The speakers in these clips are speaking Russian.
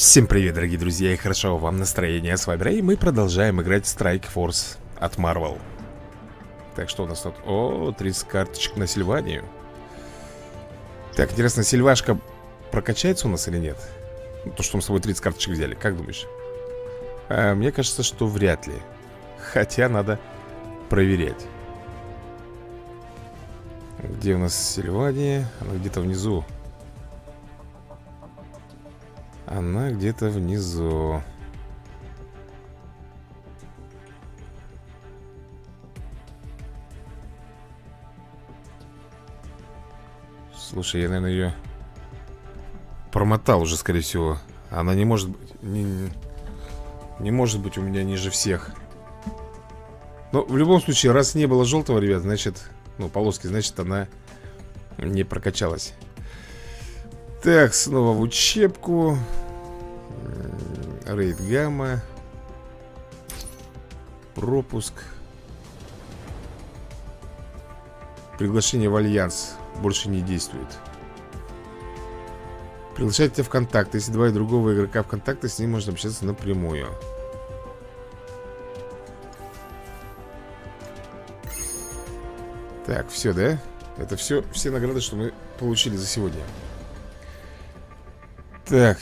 Всем привет, дорогие друзья, и хорошо вам настроение. С вами Рэй, мы продолжаем играть Strike Force от Marvel. Так, что у нас тут? О, 30 карточек на Сильванию. Так, интересно, Сильвашка прокачается у нас или нет? Ну, то, что мы с собой 30 карточек взяли, как думаешь? А, мне кажется, что вряд ли. Хотя надо проверять. Где у нас Сильвания? Она где-то внизу. Она где-то внизу. Слушай, я, наверное, ее промотал уже, скорее всего. Она не может быть... Не, не может быть у меня ниже всех. Но в любом случае, раз не было желтого, ребят, значит... Ну, полоски, значит, она не прокачалась. Так, снова в учебку. Рейд гамма. Пропуск. Приглашение в альянс больше не действует. Приглашать тебя в контакт. Если два и другого игрока в контакте, с ним можно общаться напрямую. Так, все, да? Это все, все награды, что мы получили за сегодня. Так.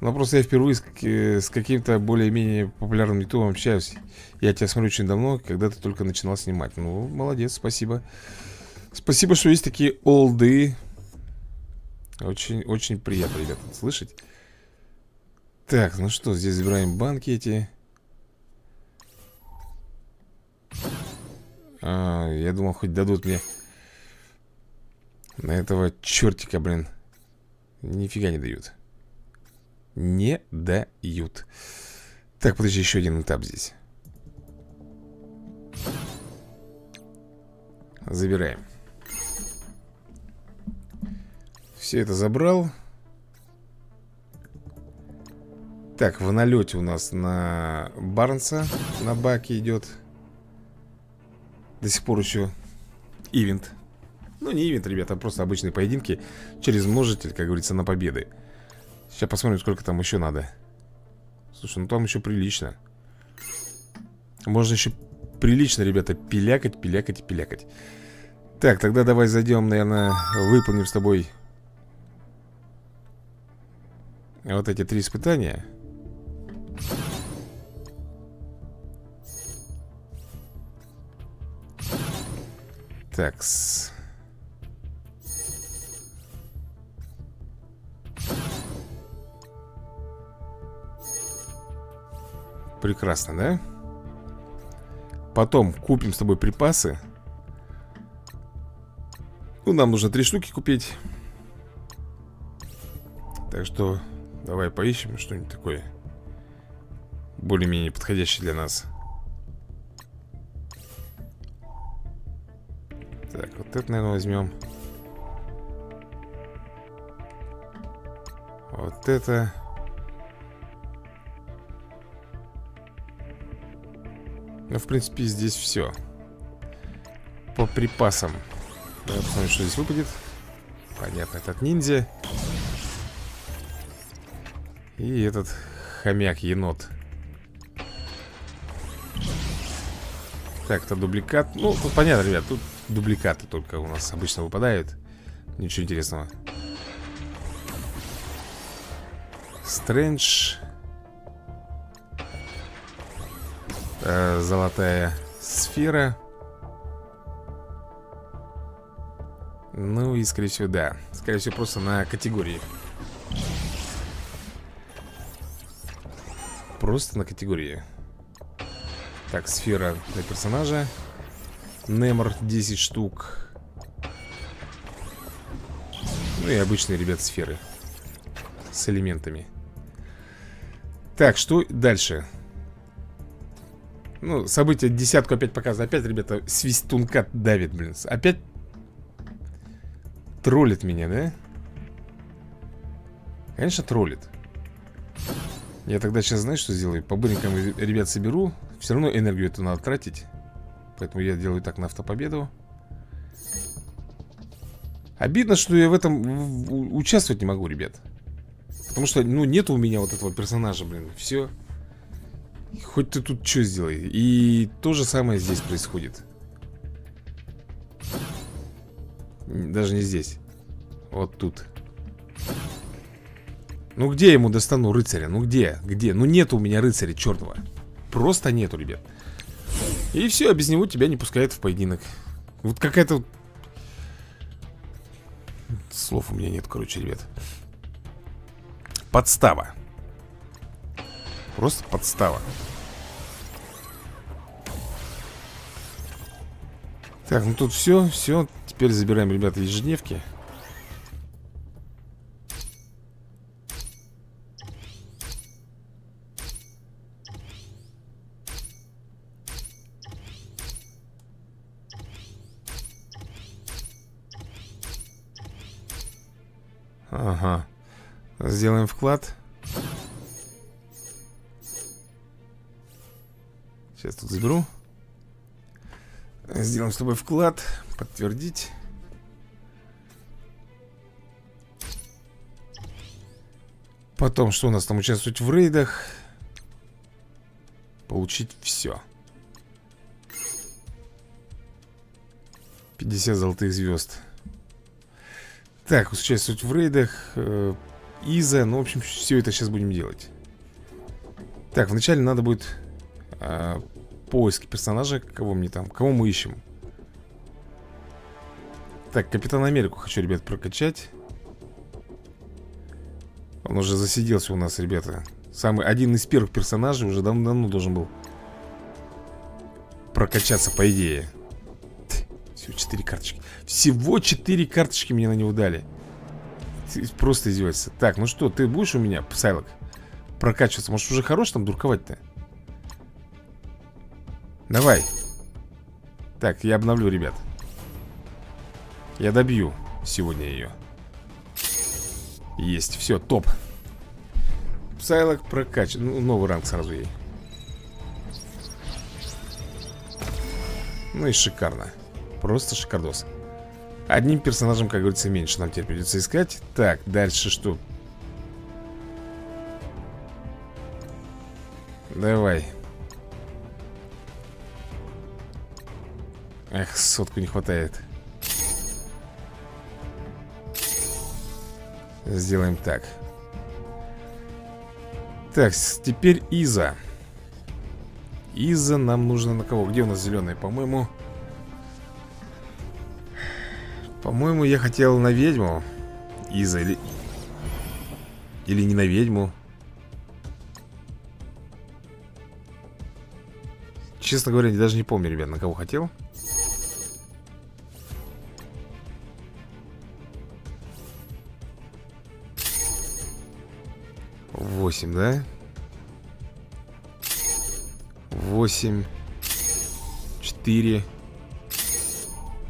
Ну, просто я впервые с, с каким-то более-менее популярным ютубом общаюсь. Я тебя смотрю очень давно, когда ты только начинал снимать. Ну, молодец, спасибо. Спасибо, что есть такие олды. Очень, очень приятно, ребята, слышать. Так, ну что, здесь забираем банки эти. А, я думал, хоть дадут мне на этого чертика, блин. Нифига не дают. Не дают. Так, подожди, еще один этап здесь. Забираем. Все это забрал. Так, в налете у нас на Барнса На баке идет До сих пор еще Ивент Ну не ивент, ребята, а просто обычные поединки Через множитель, как говорится, на победы. Сейчас посмотрим, сколько там еще надо. Слушай, ну там еще прилично. Можно еще прилично, ребята, пилякать, пилякать пилякать. Так, тогда давай зайдем, наверное, выполним с тобой Вот эти три испытания. Так, с... Прекрасно, да? Потом купим с тобой припасы. Ну, нам нужно три штуки купить. Так что давай поищем что-нибудь такое Более-менее подходящее для нас. Так, вот это, наверное, возьмем. Вот это Ну, в принципе, здесь все По припасам. Давай посмотрим, что здесь выпадет. Понятно, этот ниндзя. И этот хомяк-енот Так, это дубликат. Ну, тут понятно, ребят, тут дубликаты только у нас обычно выпадают. Ничего интересного. Стрэндж э, золотая сфера. Ну и, скорее всего, да. Скорее всего, просто на категории. Просто на категории. Так, сфера для персонажа. Немор 10 штук. Ну и обычные, ребят, сферы. С элементами. Так, что дальше? Ну, события десятку опять показывают. Опять, ребята, свистунка давит, блин. Опять троллит меня, да? Конечно, троллит. Я тогда сейчас, знаешь, что сделаю? По ребят соберу. Все равно энергию эту надо тратить. Поэтому я делаю так на автопобеду. Обидно, что я в этом участвовать не могу, ребят. Потому что, ну, нет у меня вот этого персонажа, блин. Все Хоть ты тут что сделай. И то же самое здесь происходит. Даже не здесь. Вот тут. Ну где я ему достану рыцаря? Ну где? Где? Ну нет у меня рыцаря черного Просто нету, ребят. И все, без него тебя не пускают в поединок. Вот какая-то Слов у меня нет, короче, ребят. Подстава Просто подстава. Так, ну тут все, все Теперь забираем, ребята, ежедневки. Ага. Сделаем вклад тут заберу Сделаем с тобой вклад Подтвердить. Потом, что у нас там? Участвовать в рейдах? Получить все 50 золотых звезд Так, участвовать в рейдах э, Иза, ну, в общем, все это сейчас будем делать. Так, вначале надо будет э, Поиски персонажа Кого мне там, кого мы ищем. Так, Капитан Америку хочу, ребят, прокачать. Он уже засиделся у нас, ребята. Самый, один из первых персонажей Уже давно-давно должен был Прокачаться, по идее. Всего четыре карточки. Всего четыре карточки мне на него дали. Просто издевайся Так, ну что, ты будешь у меня, Сайлок Прокачиваться, может уже хорош там дурковать-то Давай. Так, я обновлю, ребят. Я добью сегодня ее Есть, все, топ. Сайлок прокачан ну, Новый ранг сразу ей. Ну и шикарно. Просто шикардос. Одним персонажем, как говорится, меньше нам теперь придется искать. Так, дальше что? Давай Эх, сотку не хватает. Сделаем так. Так, теперь Иза. Иза нам нужно на кого? Где у нас зеленая? По-моему... По-моему, я хотел на ведьму. Иза или... Или не на ведьму. Честно говоря, даже не помню, ребят, на кого хотел Восемь, да? Восемь. Четыре.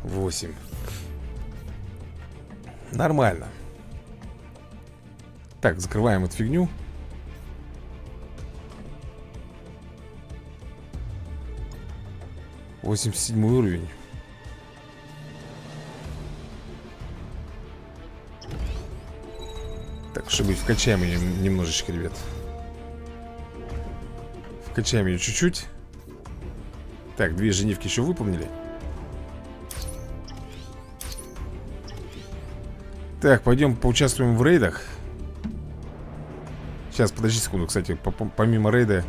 Восемь. Нормально. Так, закрываем эту фигню. Восемьдесят седьмой уровень Чтобы вкачаем ее немножечко, ребят. Вкачаем ее чуть-чуть. Так, две женевки еще выполнили. Так, пойдем поучаствуем в рейдах. Сейчас, подожди секунду, кстати Помимо рейда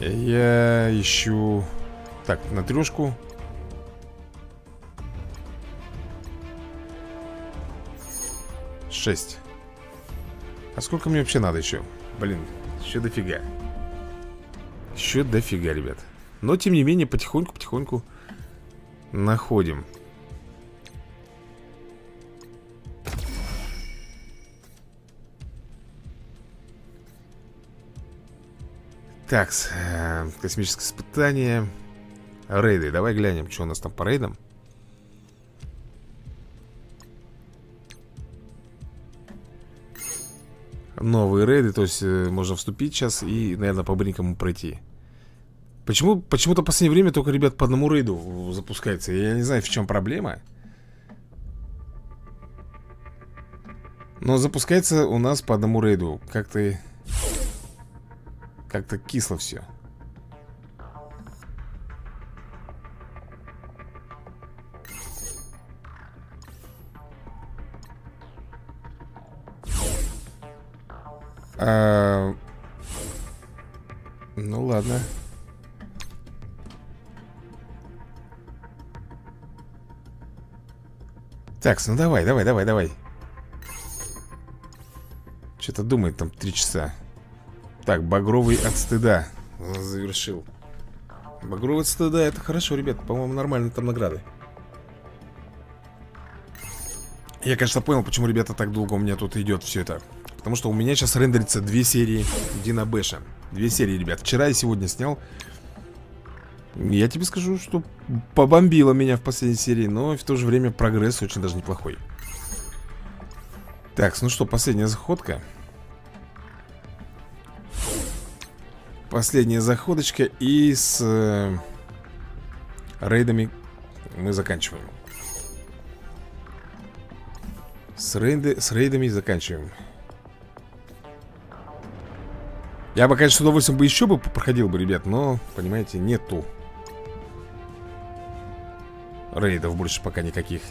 Я ищу Так, на трешку Шесть. А сколько мне вообще надо еще? Блин, еще дофига. Еще дофига, ребят. Но, тем не менее, потихоньку-потихоньку Находим. Так, э, космическое испытание. Рейды, давай глянем, что у нас там по рейдам Новые рейды, то есть э, можно вступить сейчас и, наверное, по бринкам пройти. Почему, почему-то в последнее время только, ребят, по одному рейду запускается. Я не знаю, в чем проблема. Но запускается у нас по одному рейду. Как-то... Как-то кисло все а... Ну ладно. Так, ну давай, давай, давай, давай. Что-то думает там три часа. Так, багровый от стыда Завершил. Багровый от стыда, это хорошо, ребят. По-моему, нормально там награды. Я, конечно, понял, почему, ребята, так долго у меня тут идет все это Потому что у меня сейчас рендерится две серии Дина Бэша Две серии, ребят. Вчера и сегодня снял. Я тебе скажу, что побомбило меня в последней серии Но в то же время прогресс очень даже неплохой. Так, ну что, последняя заходка. Последняя заходочка И с э, рейдами мы заканчиваем. С, рейды, с рейдами заканчиваем Я бы, конечно, с удовольствием бы еще бы проходил бы, ребят Но, понимаете, нету Рейдов больше пока никаких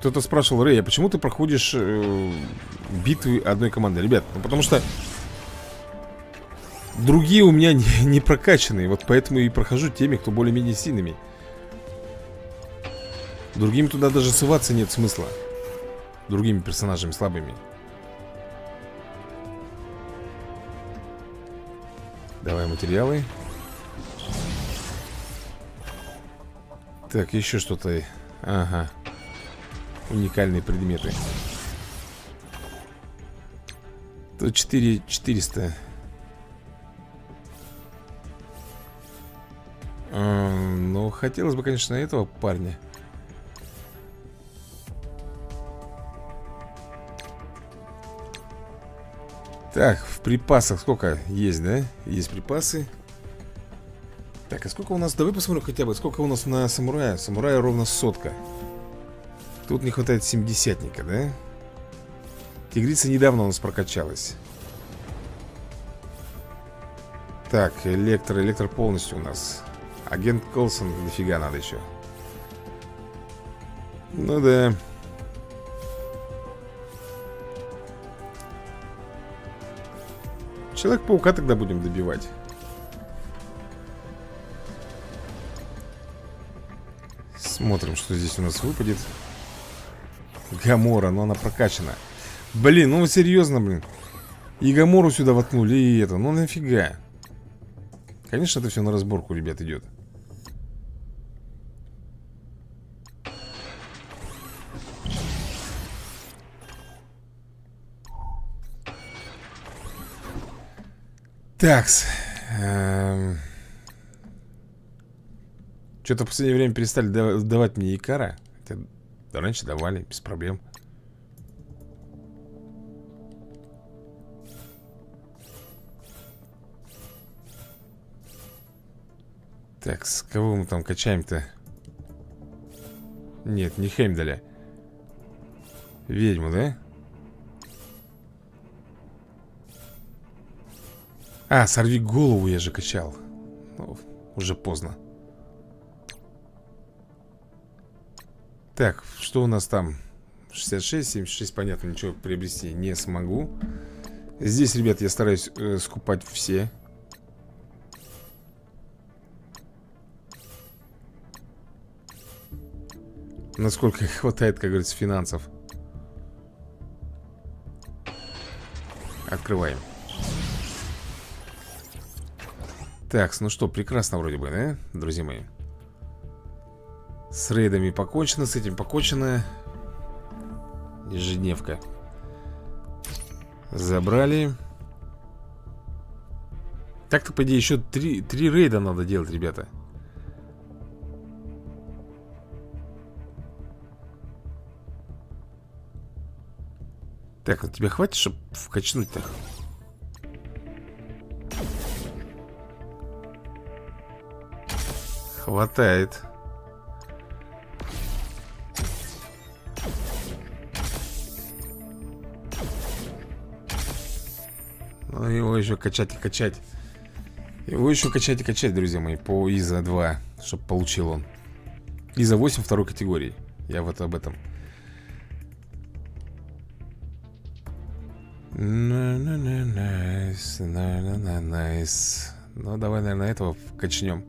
Кто-то спрашивал, Рэй, а почему ты проходишь э, битвы одной команды? Ребят, ну потому что Другие у меня не, не прокачанные Вот поэтому и прохожу теми, кто более-менее сильными Другим туда даже ссываться нет смысла. Другими персонажами слабыми. Давай материалы. Так, еще что-то. Ага. Уникальные предметы. Тут 4 400 а, Ну, хотелось бы, конечно, этого парня Так, в припасах сколько есть, да? Есть припасы Так, а сколько у нас? Давай посмотрим хотя бы Сколько у нас на самурая? Самурая ровно сотка Тут не хватает семидесятника, да? Тигрица недавно у нас прокачалась Так, электро, электро полностью у нас Агент Колсон, дофига надо еще Ну да Человек-паука тогда будем добивать. Смотрим, что здесь у нас выпадет. Гамора, но она прокачана. Блин, ну серьезно, блин. И Гамору сюда воткнули, и это, ну нафига? Конечно, это все на разборку, ребят, идет Такс. Эм... Что-то в последнее время перестали давать мне Икара. Это раньше давали, без проблем. Так, с кого мы там качаем-то? Нет, не Хеймдаля. Ведьму, да? А, сорви голову я же качал ну, Уже поздно. Так, что у нас там? 66, 76, понятно, ничего приобрести не смогу. Здесь, ребят, я стараюсь э, скупать все. Насколько хватает, как говорится, финансов. Открываем Так, ну что, прекрасно вроде бы, да, друзья мои? С рейдами покончено, с этим покончено Ежедневка Забрали Так-то, по идее, еще три, три рейда надо делать, ребята Так, ну тебя хватит, чтобы вкачнуть-то? Хватает. Ну, его еще качать и качать. Его еще качать и качать, друзья мои, по ИЗа 2, чтобы получил он. ИЗа 8 второй категории. Я вот об этом. Nice, nice. Ну, давай, наверное, этого качнем.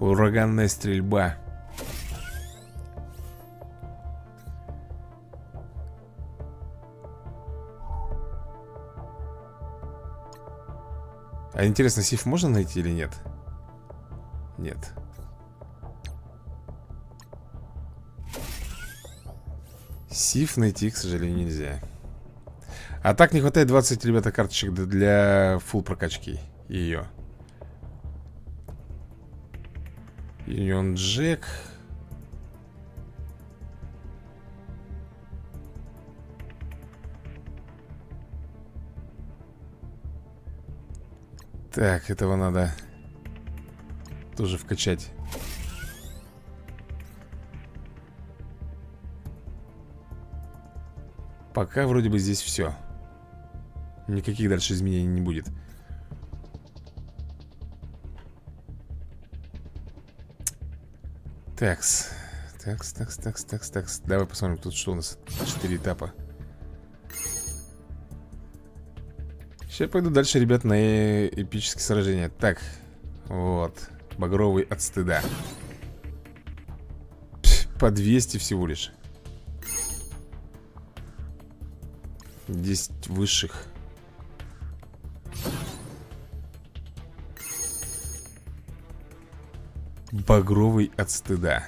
Ураганная стрельба. А интересно, Сиф можно найти или нет? Нет. Сиф найти, к сожалению, нельзя. А так не хватает 20, ребята, карточек для фул прокачки ее. Юнион Джек. Так, этого надо тоже вкачать. Пока вроде бы здесь все. Никаких дальше изменений не будет. Такс. Такс, такс, такс, такс, такс. Давай посмотрим, тут что у нас. Четыре этапа. Сейчас пойду дальше, ребят, на э эпические сражения Так, вот Багровый от стыда Пш, По 200 всего лишь 10 высших Багровый от стыда.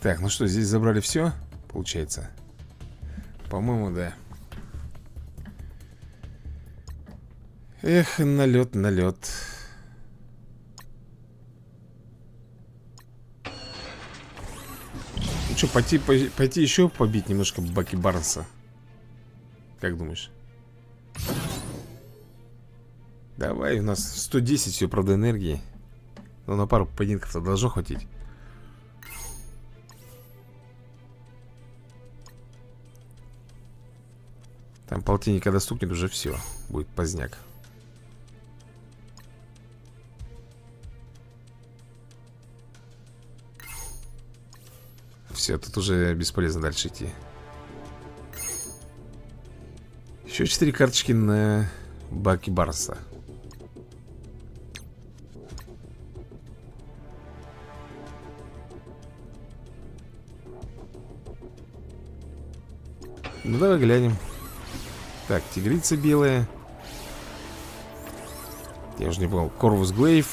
Так, ну что, здесь забрали все, получается? По-моему, да. Эх, налет, налет Ну что, пойти, пойти еще побить немножко Баки Барнса? Как думаешь? Давай, у нас 110 все, правда, энергии. Но на пару поединков-то должно хватить. Там полтинник когда стукнет, уже все Будет поздняк. Все, тут уже бесполезно дальше идти. Еще четыре карточки на Баки Барса Ну давай глянем. Так, тигрица белая. Я уже не понял. Корвус Глейв.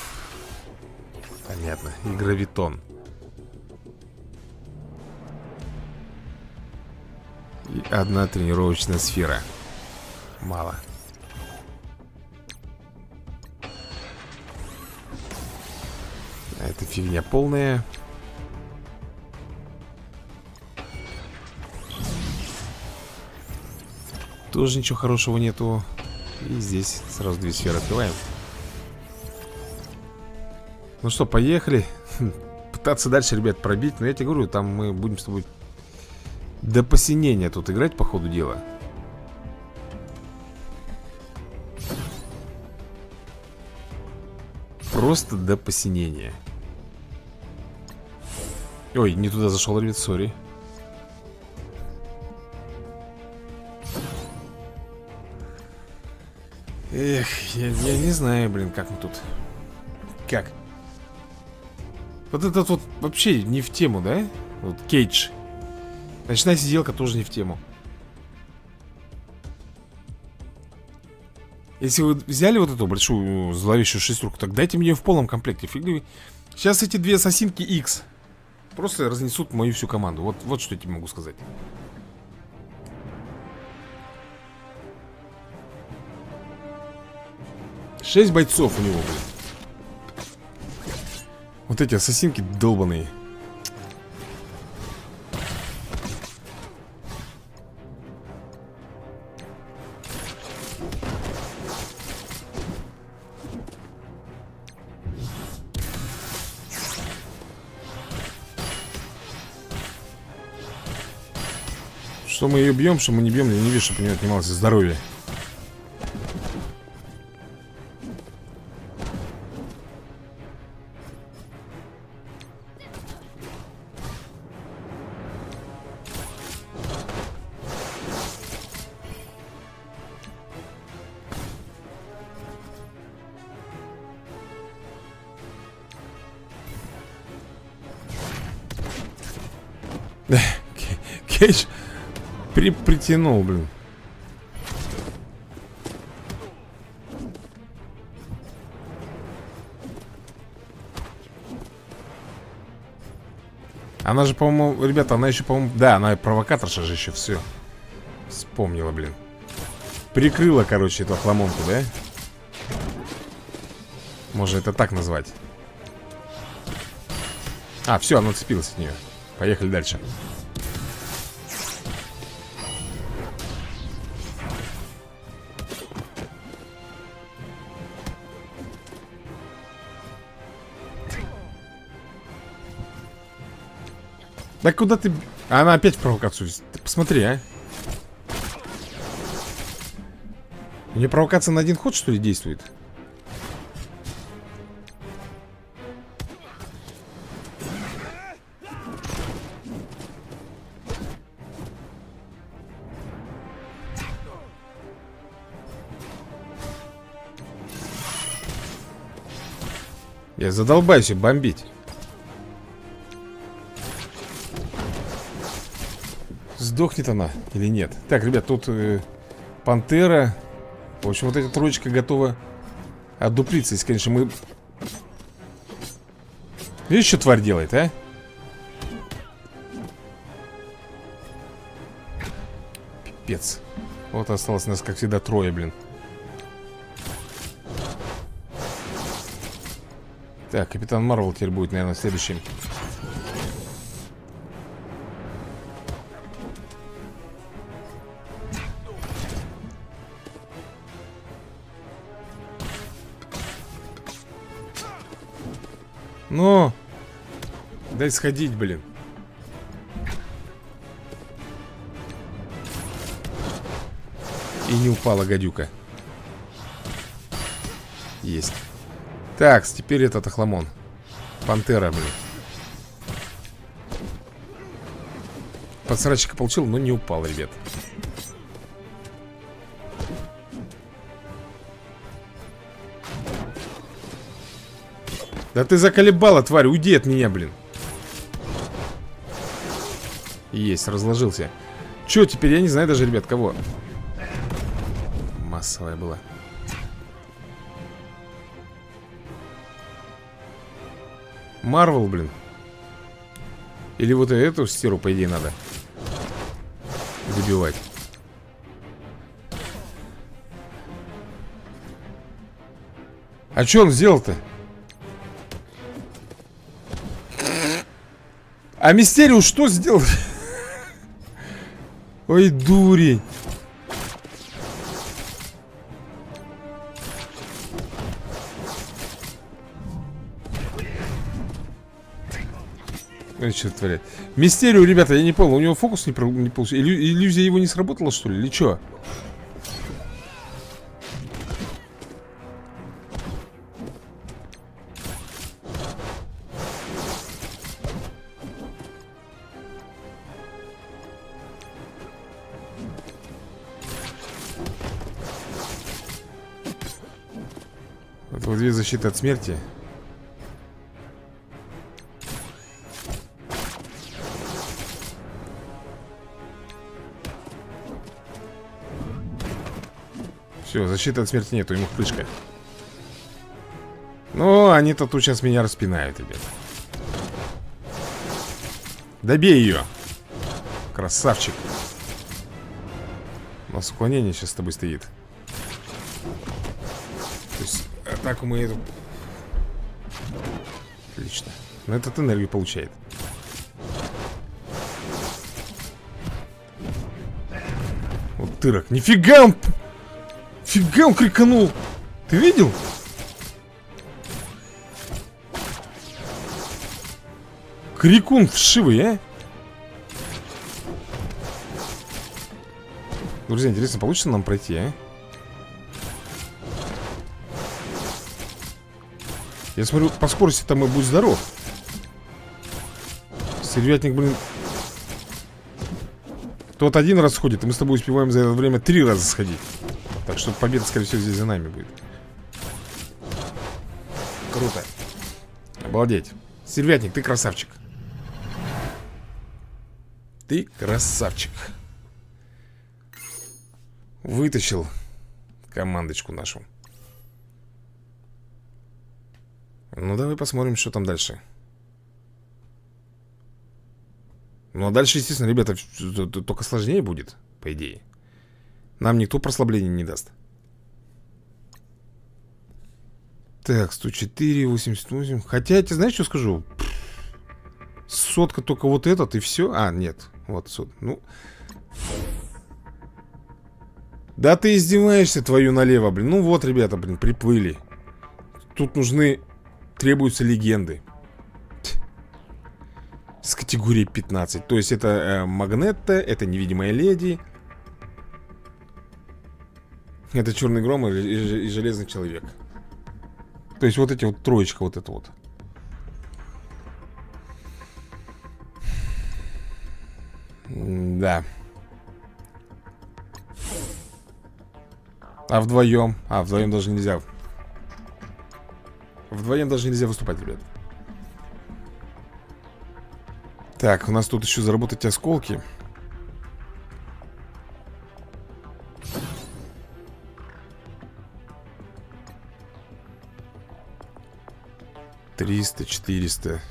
Понятно, и гравитон. И одна тренировочная сфера. Мало. А Это фигня полная Тоже ничего хорошего нету. И здесь сразу две сферы открываем. Ну что, поехали. Пытаться дальше, ребят, пробить. Но я тебе говорю, там мы будем с тобой До посинения тут играть по ходу дела. Просто до посинения. Ой, не туда зашел, ребят, сори Эх, я, я не знаю, блин, как мы тут. Как? Вот этот вот вообще не в тему, да? Вот Кейдж. Ночная сиделка тоже не в тему. Если вы взяли вот эту большую зловещую шестерку Так дайте мне в полном комплекте Фиг Сейчас эти две ассасинки X Просто разнесут мою всю команду. Вот, вот что я тебе могу сказать Шесть бойцов у него, блин. Вот эти ассасинки долбаные. Что мы ее бьем, что мы не бьем, я не вижу, чтобы у нее отнималось здоровье. Притянул, блин. Она же, по-моему, ребята, она еще, по-моему, да, она провокаторша же еще все. Вспомнила, блин. Прикрыла, короче, эту охламонку, да? Можно это так назвать. А, все, она цепилась от нее. Поехали дальше. Да куда ты... Она опять в провокацию. Ты посмотри, а. У нее провокация на один ход, что ли, действует? Я задолбаюсь бомбить. Сдохнет она или нет? Так, ребят, тут э, пантера. В общем, вот эта троечка готова отдуплиться. Если, конечно, мы... Видишь, что тварь делает, а? Пипец. Вот осталось нас, как всегда, трое, блин. Так, Капитан Марвел теперь будет, наверное, следующим. Дай сходить, блин. И не упала гадюка. Есть. Так, теперь этот охламон. Пантера, блин. Подсрачика получил, но не упал, ребят. Да ты заколебала, тварь, уйди от меня, блин. Есть, разложился. Че теперь, я не знаю даже, ребят, кого. Массовая была. Марвел, блин. Или вот эту стеру, по идее, надо Выбивать А что он сделал-то? А Мистериус что сделал? Ой, дури. что творят? Мистерию, ребята, я не понял, у него фокус не, не получился. Иллю иллюзия его не сработала, что ли? Или что? Защиты от смерти. Все, защиты от смерти нету, ему вспышка. Ну, они-то тут сейчас меня распинают, ребят. Добей ее. Красавчик. У нас уклонение сейчас с тобой стоит. Атаку мы эту... Отлично. Но этот энергию получает. Вот тырок. Нифига он Фига он криканул Ты видел? Крикун вшивый, а? Друзья, интересно, получится нам пройти, а? Я смотрю, по скорости там и будь здоров. Стервятник, блин. Тот один раз сходит, и мы с тобой успеваем за это время три раза сходить. Так что победа, скорее всего, здесь за нами будет. Круто. Обалдеть. Сервятник, ты красавчик. Ты красавчик. Вытащил командочку нашу Ну, давай посмотрим, что там дальше. Ну, а дальше, естественно, ребята, только сложнее будет, по идее. Нам никто прослабления не даст. Так, 104, 88 Хотя, я тебе знаешь, что скажу? Сотка только вот этот и все А, нет, вот сот. Ну. Да ты издеваешься твою налево, блин. Ну вот, ребята, блин, приплыли. Тут нужны требуются легенды. С категории 15 То есть это э, Магнетта, это Невидимая Леди Это Черный Гром и, и, и Железный Человек То есть вот эти вот троечка вот это вот. Да А вдвоем? А, вдвоем даже нельзя Вдвоем даже нельзя выступать, ребят. Так, у нас тут еще заработать осколки. Триста, четыреста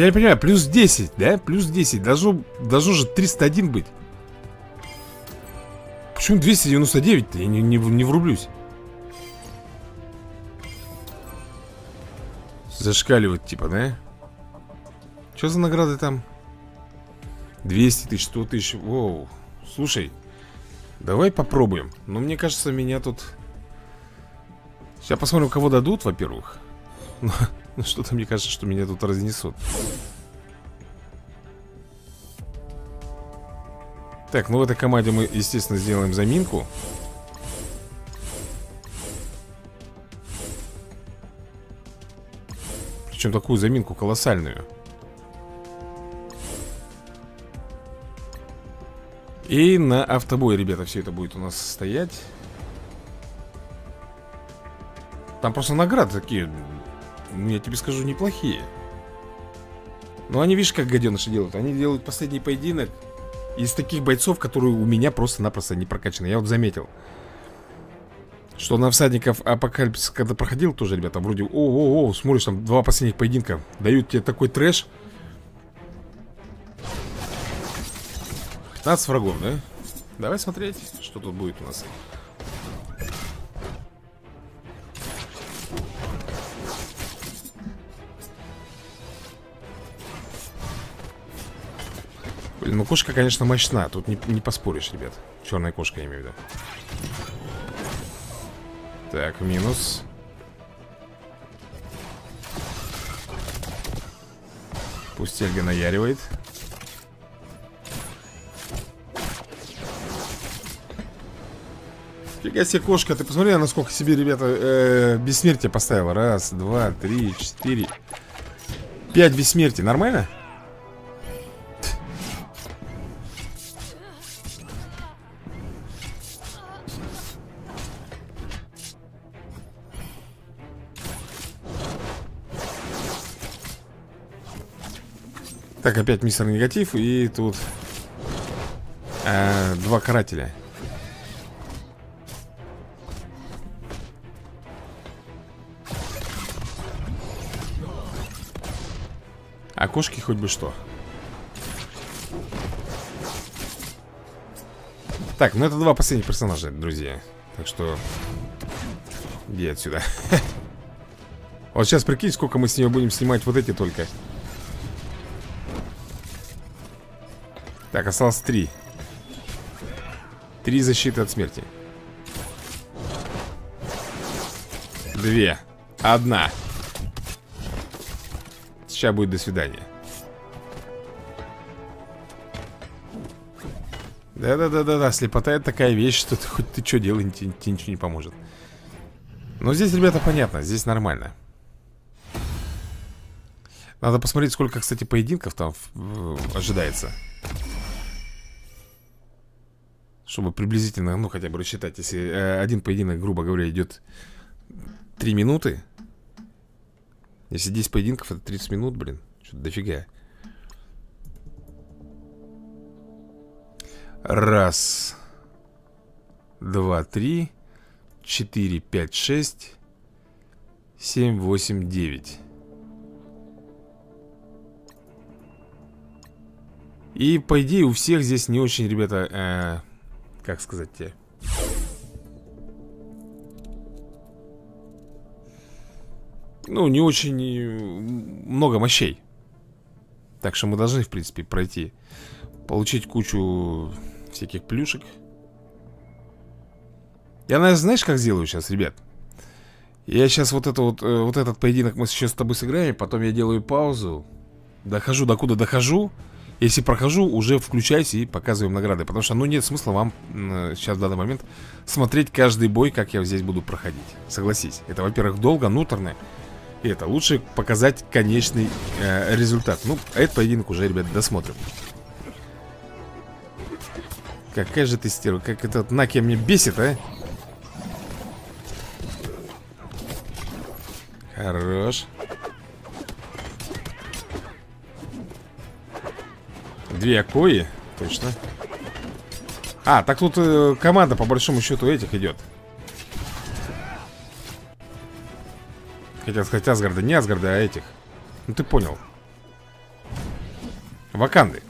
я не понимаю, плюс 10, да? Плюс 10, должно, должно же 301 быть Почему 299-то? Я не, не, не врублюсь Зашкаливать типа, да? Что за награды там? 200 тысяч, 100 тысяч Воу, слушай Давай попробуем Но мне кажется, меня тут Сейчас посмотрим, кого дадут, во-первых что-то мне кажется, что меня тут разнесут. Так, ну в этой команде мы, естественно, сделаем заминку. Причем такую заминку колоссальную. И на автобой, ребята, все это будет у нас стоять. Там просто награды такие я тебе скажу, неплохие. Но они, видишь, как гаденыши делают? Они делают последний поединок из таких бойцов, которые у меня просто-напросто не прокачаны. Я вот заметил. Что на всадников апокалипсис, когда проходил тоже, ребята, вроде, о-о-о, смотришь, там два последних поединка. Дают тебе такой трэш. 15 врагов, да? Давай смотреть, что тут будет у нас. Блин, ну кошка, конечно, мощна. Тут не, не поспоришь, ребят. Черная кошка, я имею в виду. Так, минус. Пусть Эльга наяривает. Фига себе кошка, ты посмотри, насколько себе, ребята, э, бессмертие поставила. Раз, два, три, четыре Пять бессмертий, нормально? Так, опять мистер негатив И тут а, Два карателя. А кошки хоть бы что? Так, ну это два последних персонажа, друзья. Так что Иди отсюда. Вот сейчас прикинь, сколько мы с нее будем снимать вот эти только Так, осталось три. Три защиты от смерти. Две. Одна. Сейчас будет до свидания. Да-да-да-да-да, слепота это такая вещь, что ты хоть ты что делай, тебе, тебе ничего не поможет. Но здесь, ребята, понятно, здесь нормально. Надо посмотреть, сколько, кстати, поединков там ожидается Чтобы приблизительно, ну, хотя бы рассчитать Если э, один поединок, грубо говоря, идет 3 минуты если 10 поединков, это 30 минут, блин Что-то дофига. Раз Два, три Четыре, пять, шесть Семь, восемь, девять. И, по идее, у всех здесь не очень, ребята, э, как сказать тебе ну, не очень э, много мощей. Так что мы должны, в принципе, пройти. Получить кучу всяких плюшек. Я, наверное, знаешь, как сделаю сейчас, ребят? Я сейчас вот это вот, э, вот этот поединок мы сейчас с тобой сыграем, потом я делаю паузу, дохожу до куда дохожу. Если прохожу, уже включайся и показываем награды. Потому что, ну, нет смысла вам э, сейчас в данный момент смотреть каждый бой, как я здесь буду проходить. Согласись. Это, во-первых, долго, нуторно. И это лучше показать конечный э, результат Ну, этот поединок уже, ребят, досмотрим Какая же ты стерва Как этот Наки мне бесит, а Хорош Две кои Точно. А, так тут э, команда по большому счету этих идет. Хотел сказать Асгарда, не Асгарда, а этих. Ну ты понял. Ваканды.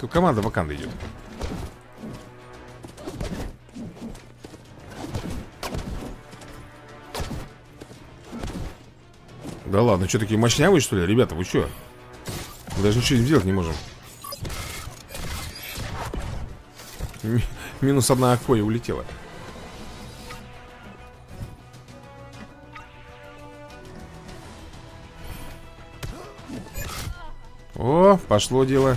Тут команда Ваканды идет Да ладно, что такие мощнявые, что ли? Ребята, вы что? Даже ничего сделать не можем Минус одна акоя улетела О, пошло дело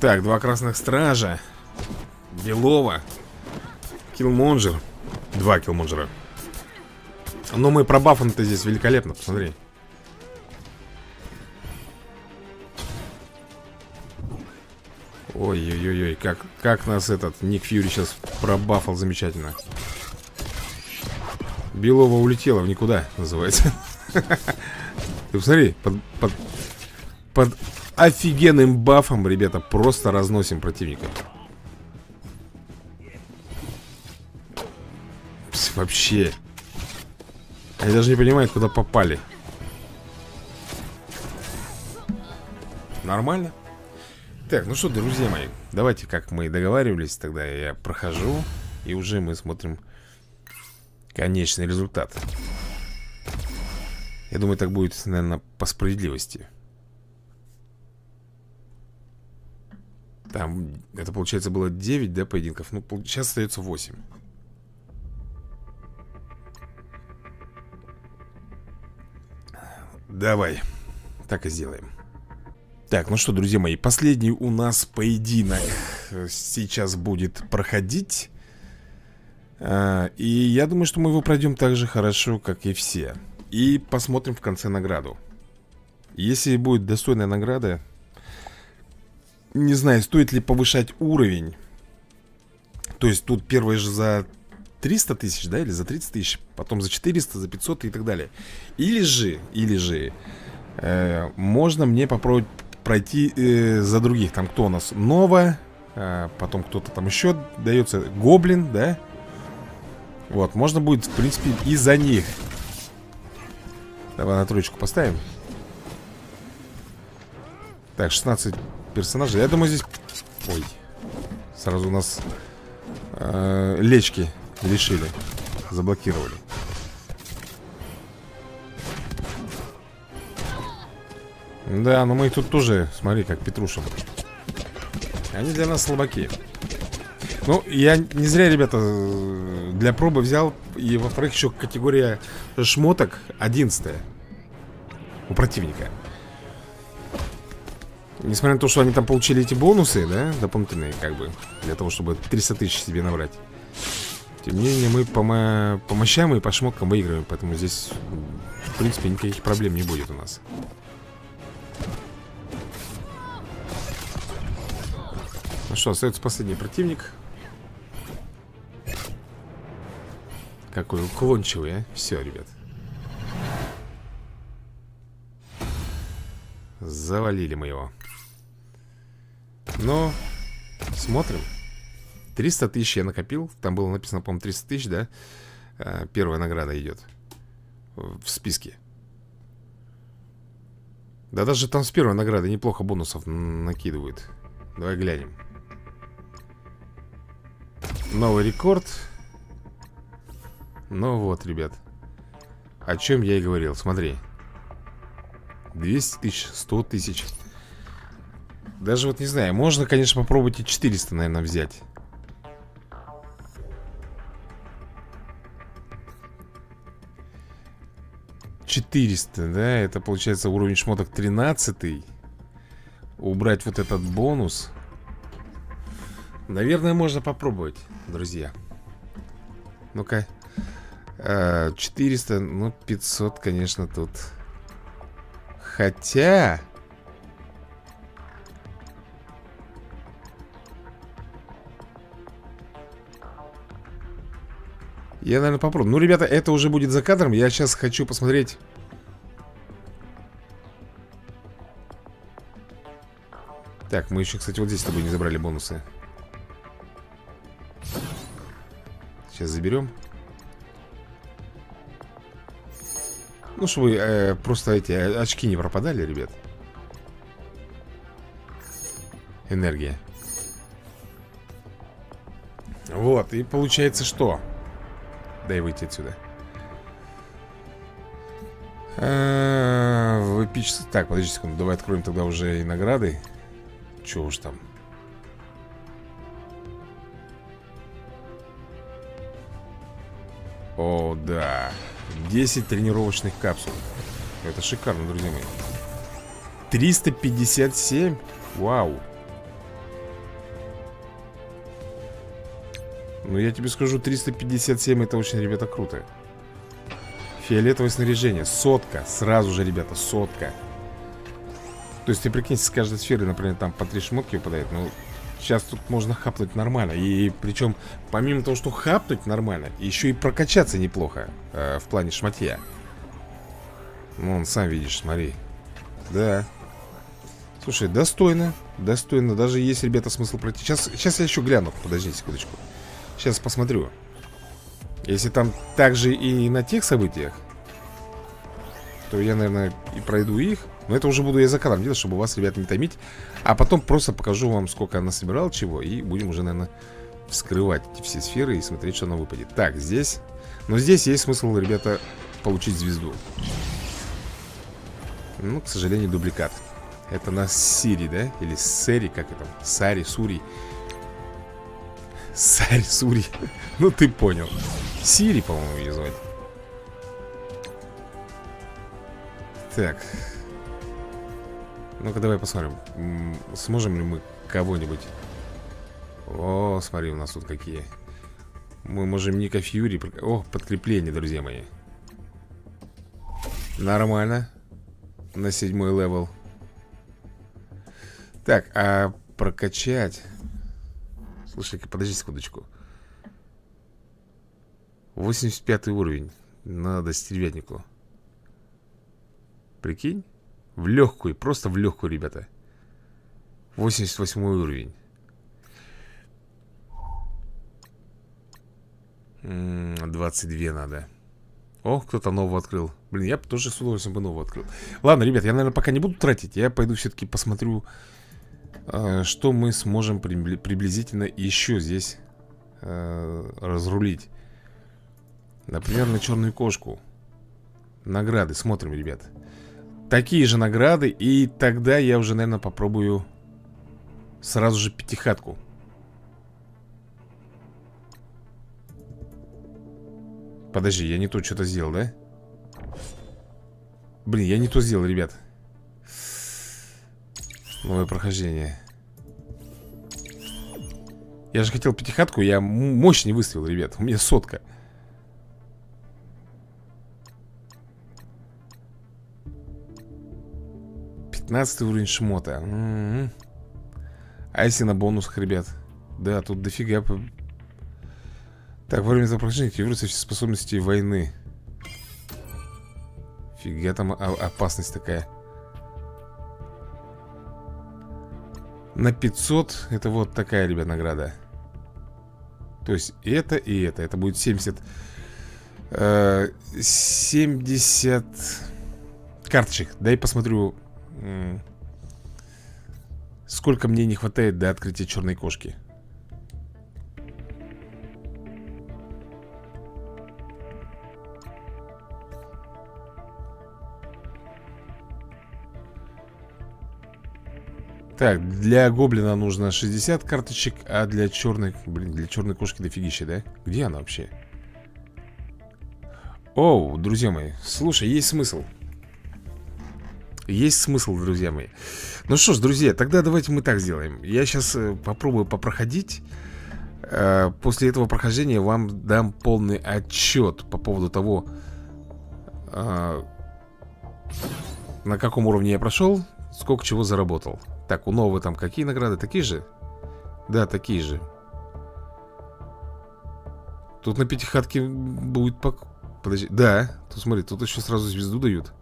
Так, два красных стража Белова. Килмонджер Два килмонджера Но мы пробафаны-то здесь великолепно, посмотри. Ой-ой-ой, как, как нас этот Ник Фьюри сейчас пробафал замечательно. Белова улетела в никуда, называется. Ты посмотри, под, под, под офигенным бафом, ребята, просто разносим противника Вообще Они даже не понимают, куда попали Нормально? Так, ну что, друзья мои, давайте, как мы и договаривались, тогда я прохожу, и уже мы смотрим конечный результат. Я думаю, так будет, наверное, по справедливости. Там, это получается было 9, да, поединков? Ну, сейчас остается 8. Давай, так и сделаем. Так, ну что, друзья мои, последний у нас поединок сейчас будет проходить. А, и я думаю, что мы его пройдем так же хорошо, как и все. И посмотрим в конце награду. Если будет достойная награда, не знаю, стоит ли повышать уровень. То есть тут первые же за 300 тысяч, да, или за 30 тысяч Потом за 400, за 500 и так далее. Или же, или же э, Можно мне попробовать пройти э, за других Там кто у нас? Нова э, Потом кто-то там еще дается Гоблин, да? Вот, можно будет, в принципе, и за них. Давай на троечку поставим. Так, 16 персонажей. Я думаю, здесь... Ой Сразу у нас э, лечки Решили. Заблокировали. Да, но мы тут тоже, смотри, как петрушим Они для нас слабаки. Ну, я не зря, ребята, для пробы взял И, во-вторых, еще категория шмоток 11 У противника. Несмотря на то, что они там получили эти бонусы, да, дополнительные, как бы Для того, чтобы 300 тысяч себе набрать тем не менее, мы по, по мощам и по шмоткам выигрываем Поэтому здесь, в принципе, никаких проблем не будет у нас. Ну что, остается последний противник. Какой уклончивый, а? Все, ребят. Завалили мы его. Но Смотрим 300 тысяч я накопил. Там было написано, по-моему, 300 тысяч, да? А, первая награда идет В списке. Да даже там с первой награды неплохо бонусов накидывают. Давай глянем. Новый рекорд. Ну вот, ребят. О чем я и говорил, смотри. 200 тысяч, 100 тысяч. Даже вот не знаю Можно, конечно, попробовать и 400, наверное, взять 400, да? Это получается уровень шмоток 13 Убрать вот этот бонус. Наверное, можно попробовать, друзья. Ну-ка. 400, ну 500, конечно, тут. Хотя... Я, наверное, попробую. Ну, ребята, это уже будет за кадром. Я сейчас хочу посмотреть... Так, мы еще, кстати, вот здесь с тобой не забрали бонусы. Сейчас заберем. Ну, чтобы э, просто эти очки не пропадали, ребят. Энергия. Вот, и получается что? Дай выйти отсюда. А, в эпическом... Так, подожди секунду, давай откроем тогда уже и награды. Че уж там. О, да. 10 тренировочных капсул. Это шикарно, друзья мои. 357? Вау. Ну, я тебе скажу, 357 это очень, ребята, круто. Фиолетовое снаряжение. Сотка. Сразу же, ребята, сотка. То есть ты прикинь, с каждой сферы, например, там по три шмотки выпадает. Ну, сейчас тут можно хапнуть нормально. И причем, помимо того, что хапнуть нормально, еще и прокачаться неплохо э, в плане шматья. Ну, он сам видишь, смотри. Да. Слушай, достойно. Достойно. Даже есть, ребята, смысл пройти. Сейчас, сейчас я еще гляну. Подожди секундочку. Сейчас посмотрю. Если там также и на тех событиях То я, наверное, и пройду их. Но это уже буду я за кадром делать, чтобы вас, ребята, не томить. А потом просто покажу вам, сколько она собирала чего И будем уже, наверное, вскрывать эти все сферы И смотреть, что она выпадет. Так, здесь. Но здесь есть смысл, ребята, получить звезду. Ну, к сожалению, дубликат. Это на Сири, да? Или Сери, как это? Сари, Сури Сарь Сури. Ну ты понял. Сири, по-моему, ее звать. Так. Ну-ка, давай посмотрим. Сможем ли мы кого-нибудь... О, смотри, у нас тут какие. Мы можем Ника Фьюри... О, подкрепление, друзья мои. Нормально. На седьмой level. Так, а прокачать... Слушай-ка, подожди секундочку. 85 уровень. Надо стервятнику. Прикинь? В легкую, просто в легкую, ребята. 88 уровень. 22 надо. О, кто-то нового открыл. Блин, я тоже с удовольствием бы нового открыл. Ладно, ребят, я, наверное, пока не буду тратить. Я пойду все-таки посмотрю Что мы сможем приблизительно еще здесь э, Разрулить? Например, на черную кошку Награды, смотрим, ребят. Такие же награды И тогда я уже, наверное, попробую Сразу же пятихатку. Подожди, я не то что-то сделал, да? Блин, я не то сделал, ребят Новое прохождение. Я же хотел пятихатку, я мощный выстрел, ребят У меня сотка. 15 уровень шмота. М -м -м. А если на бонусах, ребят? Да, тут дофига Так, во время запрашивания активируются все способности войны. Фига там опасность такая На 500 Это вот такая, ребят, награда. То есть это и это. Это будет 70 э, 70 Карточек. Дай посмотрю Сколько мне не хватает до открытия черной кошки? Так, для гоблина нужно 60 карточек, а для черной... Блин, для черной кошки дофигища, да? Где она вообще? Оу, друзья мои, слушай, есть смысл. Есть смысл, друзья мои. Ну что ж, друзья, тогда давайте мы так сделаем. Я сейчас э, попробую попроходить. Э, После этого прохождения вам дам полный отчет По поводу того э, На каком уровне я прошел Сколько чего заработал Так, у нового там какие награды? Такие же? Да, такие же Тут на пятихатке будет... Подожди, да, тут смотри, тут еще сразу звезду дают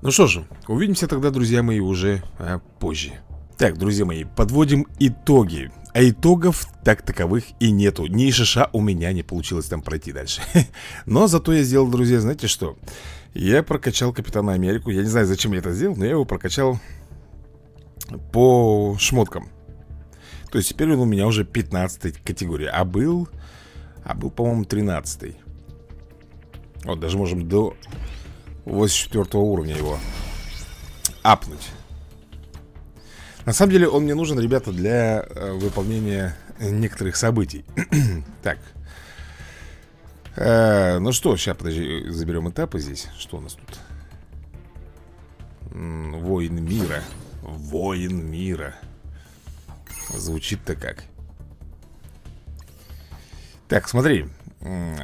ну что же, увидимся тогда, друзья мои, уже а, позже Так, друзья мои, подводим итоги А итогов так таковых и нету Ни шиша у меня не получилось там пройти дальше Но зато я сделал, друзья, знаете что? Я прокачал Капитана Америку. Я не знаю, зачем я это сделал, но я его прокачал по шмоткам. То есть теперь он у меня уже 15 категория. А был, а был, по-моему, 13 Вот, даже можем до 84 уровня его апнуть. На самом деле он мне нужен, ребята, для э, выполнения некоторых событий. Так э, Ну что, сейчас, подожди, заберем этапы здесь. Что у нас тут? Воин мира. Воин мира. Звучит-то как. Так, смотри.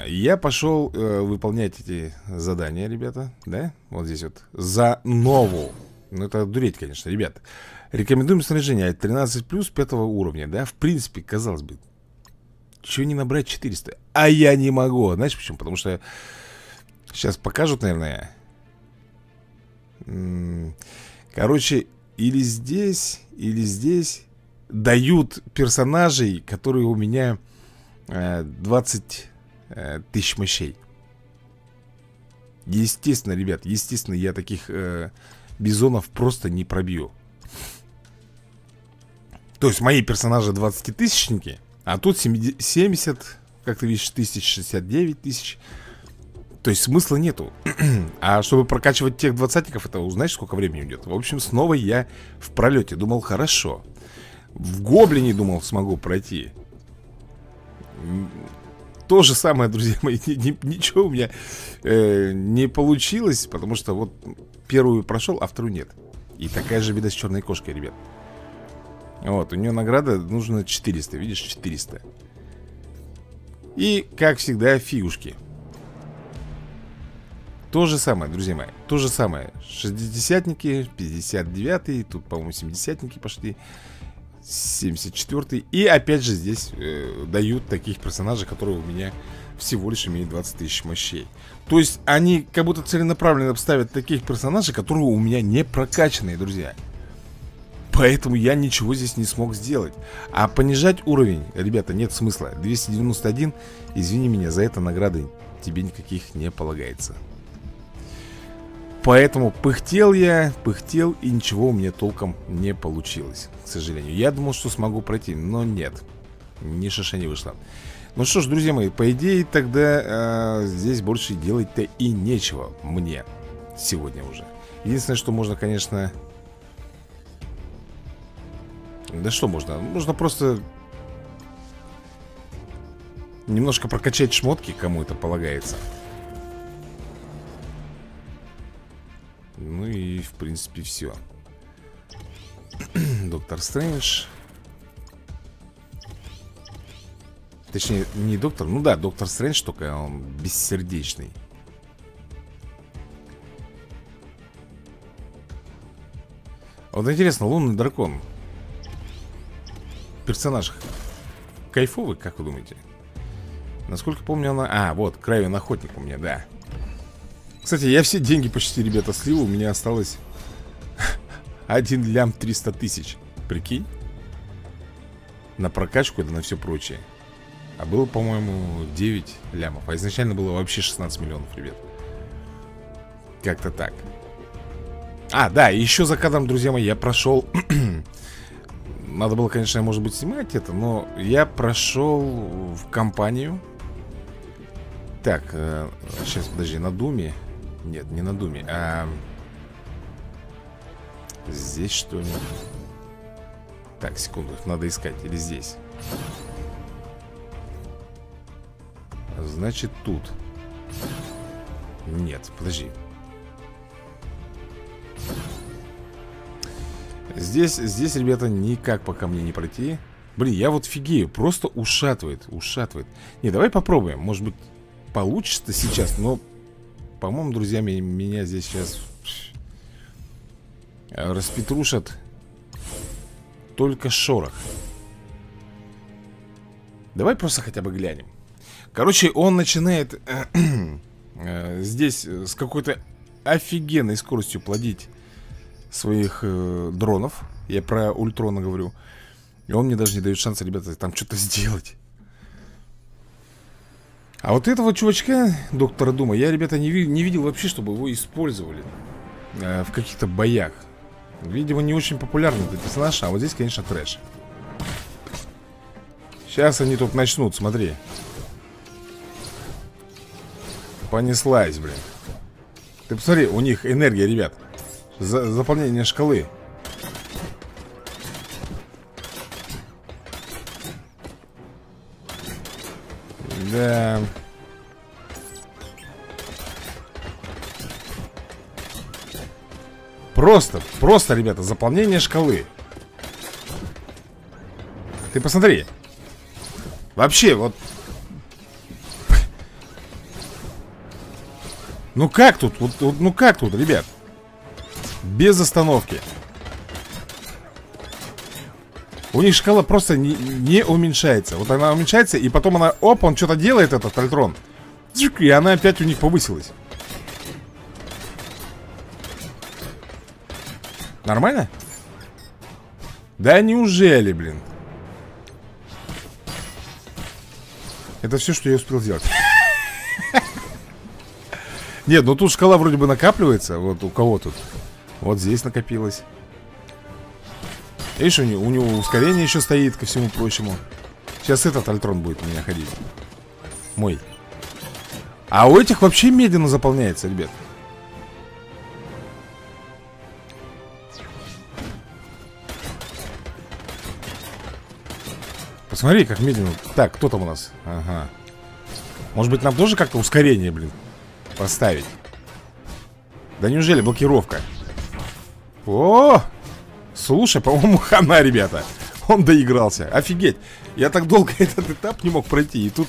Я пошел э, выполнять эти задания, ребята Да, вот здесь вот. За нову. Ну это дуреть, конечно, ребят. Рекомендуем снаряжение 13 плюс 5 уровня Да, в принципе, казалось бы Чего не набрать 400 А я не могу, знаешь почему? Потому что Сейчас покажут, наверное Короче, или здесь, или здесь Дают персонажей, которые у меня 20 э, тысяч мощей. Естественно, ребят, естественно, я таких э, бизонов просто не пробью. То есть мои персонажи 20-тысячники, а тут 70, как ты видишь, тысяч, 69 тысяч. То есть смысла нету. а чтобы прокачивать тех двадцатников, это узнаешь, сколько времени идет. В общем, снова я в пролете. Думал, хорошо. В гоблине думал, смогу пройти. То же самое, друзья мои, ничего у меня э, не получилось, потому что вот первую прошел, а вторую нет. И такая же беда с черной кошкой, ребят. Вот, у нее награда нужно 400, видишь, 400. И, как всегда, фигушки. То же самое, друзья мои, то же самое. 60-ники, 59-й, тут, по-моему, 70-ники пошли. 74 И опять же здесь э, дают таких персонажей, которые у меня всего лишь имеют 20 тысяч мощей То есть они как будто целенаправленно ставят таких персонажей, которые у меня не прокачанные, друзья Поэтому я ничего здесь не смог сделать А понижать уровень, ребята, нет смысла 291, извини меня, за это награды тебе никаких не полагается Поэтому пыхтел я, пыхтел и ничего у меня толком не получилось, к сожалению. Я думал, что смогу пройти, но нет, ни шиша не вышло. Ну что ж, друзья мои, по идее тогда э, здесь больше делать-то и нечего мне сегодня уже. Единственное, что можно, конечно... Да что можно? Можно просто немножко прокачать шмотки, кому это полагается. Ну и, в принципе, все Доктор Стрэндж Точнее, не доктор, ну да, доктор Стрэндж, только он бессердечный Вот интересно, лунный дракон Персонаж кайфовый, как вы думаете? Насколько помню, она... А, вот, Крайвен Охотник у меня, да. Кстати, я все деньги почти, ребята, слил У меня осталось 1 лям 300 тысяч. Прикинь? На прокачку, да на все прочее. А было, по-моему, 9 лямов А изначально было вообще 16 миллионов, ребят. Как-то так. А, да, еще за кадром, друзья мои, я прошел Надо было, конечно, может быть, снимать это Но я прошел в компанию Так, э, сейчас, подожди, на Думе нет, не на Думе, а... Здесь что ли? Так, секунду, надо искать. Или здесь? Значит, тут. Нет, подожди. Здесь, здесь, ребята, никак пока мне не пройти. Блин, я вот фигею, просто ушатывает, ушатывает. Не, давай попробуем. Может быть, получится сейчас, но по-моему, друзья, меня здесь сейчас распетрушат только шорох. Давай просто хотя бы глянем. Короче, он начинает э, здесь с какой-то офигенной скоростью плодить своих э, дронов. Я про ультрона говорю. И он мне даже не дает шанса, ребята, там что-то сделать. А вот этого чувачка, доктора Дума, я, ребята, не, ви не видел вообще, чтобы его использовали э, в каких-то боях. Видимо, не очень популярный этот персонаж, а вот здесь, конечно, трэш. Сейчас они тут начнут, смотри. Понеслась, блин. Ты посмотри, у них энергия, ребят. За заполнение шкалы. Да. Просто, просто, ребята, заполнение шкалы. Ты посмотри. Вообще, вот... Ну как тут? Вот, вот, ну как тут, ребят? Без остановки. У них шкала просто не, не уменьшается. Вот она уменьшается, и потом она, оп, он что-то делает, этот Альтрон. И она опять у них повысилась. Нормально? Да неужели, блин? Это все, что я успел сделать. Нет, ну тут шкала вроде бы накапливается Вот у кого тут Вот здесь накопилось. Видишь, у него, у него ускорение еще стоит, ко всему прочему. Сейчас этот Альтрон будет у меня ходить. Мой. А у этих вообще медленно заполняется, ребят. Посмотри, как медленно. Так, кто там у нас? Ага. Может быть, нам тоже как-то ускорение, блин Поставить? Да неужели блокировка? О, Слушай, по-моему, хана, ребята. Он доигрался, офигеть. Я так долго этот этап не мог пройти И тут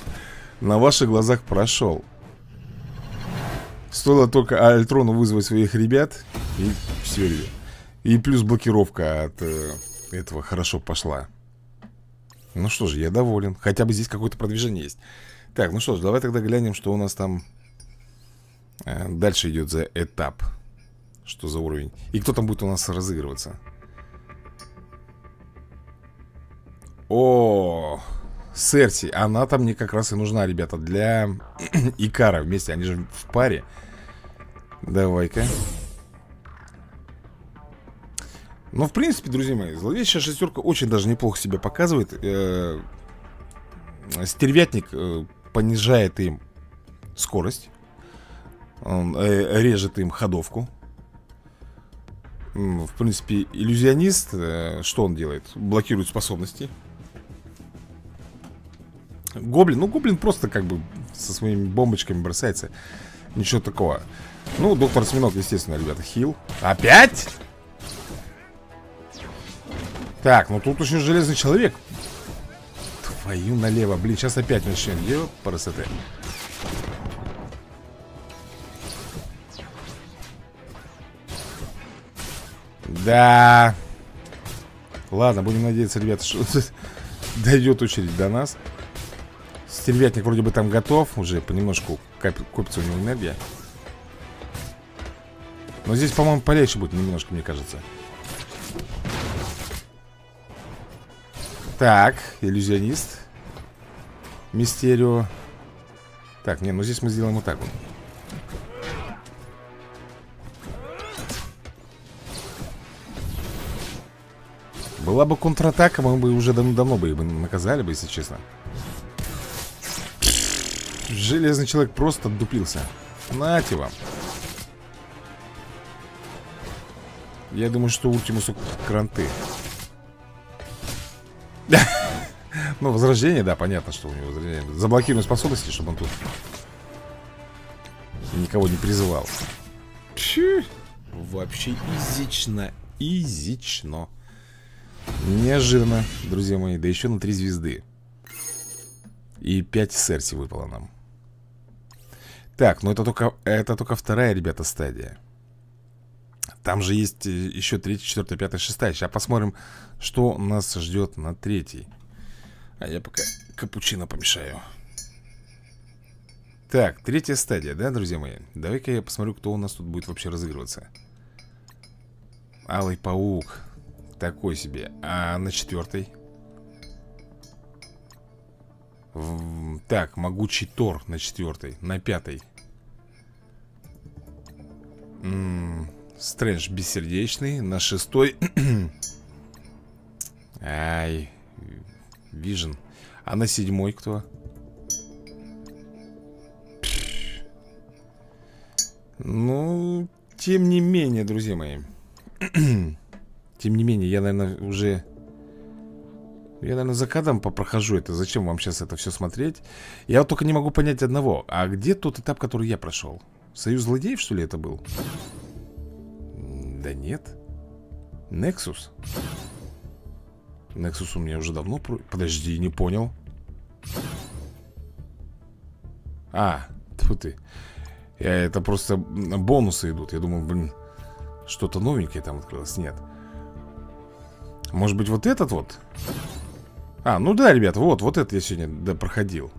на ваших глазах прошел. Стоило только Альтрону вызвать своих ребят И все, И плюс блокировка от э, этого хорошо пошла. Ну что же, я доволен. Хотя бы здесь какое-то продвижение есть. Так, ну что ж, давай тогда глянем, что у нас там э, Дальше идет за этап Что за уровень И кто там будет у нас разыгрываться О, Серси, она-то мне как раз и нужна, ребята Для Икара вместе, они же в паре Давай-ка ну, в принципе, друзья мои, зловещая шестерка очень даже неплохо себя показывает. Э, стервятник э, понижает им скорость. Он э, режет им ходовку. В принципе, иллюзионист, что он делает? Блокирует способности. Гоблин, ну, гоблин просто как бы со своими бомбочками бросается. Ничего такого. Ну, доктор Осьминог, естественно, ребята, хил. Опять? Так, ну тут очень железный человек Твою налево, блин, сейчас опять начнем Ёп, красоты Да. Ладно, будем надеяться, ребята, что дойдет очередь до нас. Стервятник вроде бы там готов Уже понемножку копится у него энергия. Но здесь, по-моему, полегче будет немножко, мне кажется. Так, иллюзионист. Мистерио. Так, не, ну здесь мы сделаем вот так вот Была бы контратака, мы бы уже давно бы наказали бы, если честно. Железный человек просто отдупился Нате вам. Я думаю, что Ультимусу кранты. Ну, возрождение, да, понятно, что у него возрождение. Заблокируем способности, чтобы он тут Никого не призывал. Вообще изично Изично Неожиданно, друзья мои Да еще на три звезды. И 5 серси выпало нам. Так, ну это только, это только вторая, ребята, стадия. Там же есть э, еще третья, четвертая, пятая, шестая. Сейчас посмотрим, что нас ждет на третьей. А я пока капучино помешаю. Так, третья стадия, да, друзья мои? Давай-ка я посмотрю, кто у нас тут будет вообще разыгрываться. Алый паук Такой себе А на четвертой? В... Так, могучий Тор на четвертой На пятой М -м, Стрэндж бессердечный На шестой Ай Вижен. А на седьмой кто? Ну, тем не менее, друзья мои. тем не менее, я, наверное, уже... Я, наверное, за кадром попрохожу это. Зачем вам сейчас это все смотреть? Я вот только не могу понять одного. А где тот этап, который я прошел? Союз злодеев, что ли, это был? Да нет. Нексус. Nexus у меня уже давно... Подожди, не понял. А, тьфу ты. Я, это просто бонусы идут. Я думаю, блин, что-то новенькое там открылось. Нет. Может быть, вот этот вот? А, ну да, ребят, вот, вот это я сегодня да, проходил.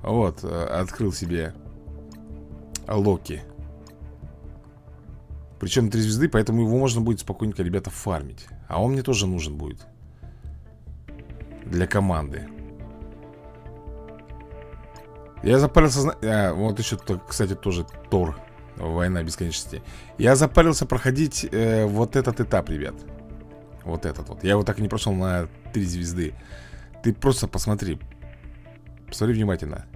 Вот, э, открыл себе Локи. Причем три звезды, поэтому его можно будет спокойненько, ребята, фармить А он мне тоже нужен будет Для команды Я запарился... А, вот еще, кстати, тоже Тор Война бесконечности Я запарился проходить э, вот этот этап, ребят Вот этот вот. Я его так и не прошел на три звезды. Ты просто посмотри. Посмотри внимательно.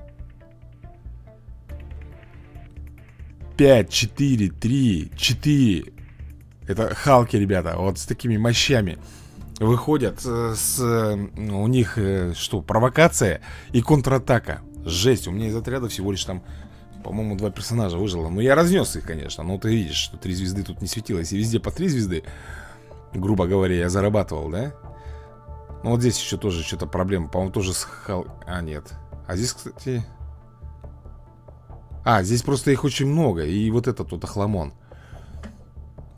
5, 4, 3, 4 Это Халки, ребята, вот с такими мощами Выходят э, с... У них э, что, провокация и контратака. Жесть, у меня из отряда всего лишь там По-моему, два персонажа выжило. Ну, я разнес их, конечно Но ты видишь, что три звезды тут не светилось И везде по три звезды Грубо говоря, я зарабатывал, да? Ну, вот здесь еще тоже что-то проблема По-моему, тоже с Хал... А, нет. А здесь, кстати... А, здесь просто их очень много И вот этот вот охламон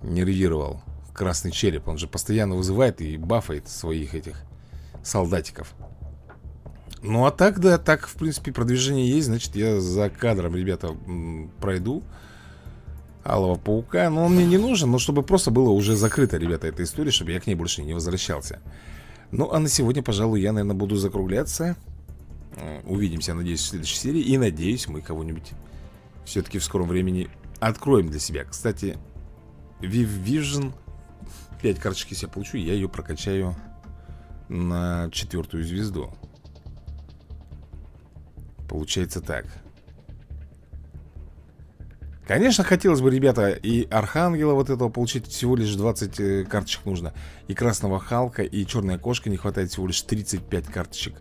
Нервировал. Красный череп Он же постоянно вызывает и бафает своих этих солдатиков. Ну а так, да, так, в принципе, продвижение есть Значит, я за кадром, ребята, пройду Алого Паука Но он мне не нужен, но чтобы просто было уже закрыто, ребята, эта история Чтобы я к ней больше не возвращался. Ну, а на сегодня, пожалуй, я, наверное, буду закругляться. Увидимся, надеюсь, в следующей серии И надеюсь, мы кого-нибудь все-таки в скором времени откроем для себя. Кстати, Viv Vision 5 карточек, если получу, я ее прокачаю на четвертую звезду. Получается так Конечно, хотелось бы, ребята, и Архангела вот этого получить. Всего лишь 20 э, карточек нужно. И Красного Халка, и Черная Кошка не хватает всего лишь 35 карточек.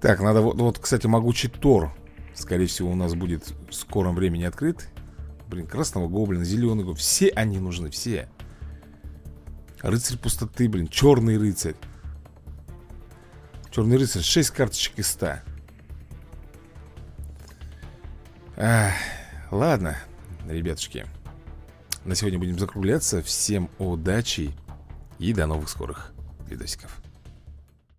Так, надо вот, вот кстати, Могучий Тор Скорее всего, у нас будет в скором времени открыт. Блин, Красного Гоблина, Зеленого Все они нужны, все. Рыцарь пустоты, блин, Черный Рыцарь Черный Рыцарь, 6 карточек из 100 Ах Ладно, ребятушки На сегодня будем закругляться. Всем удачи И до новых скорых видосиков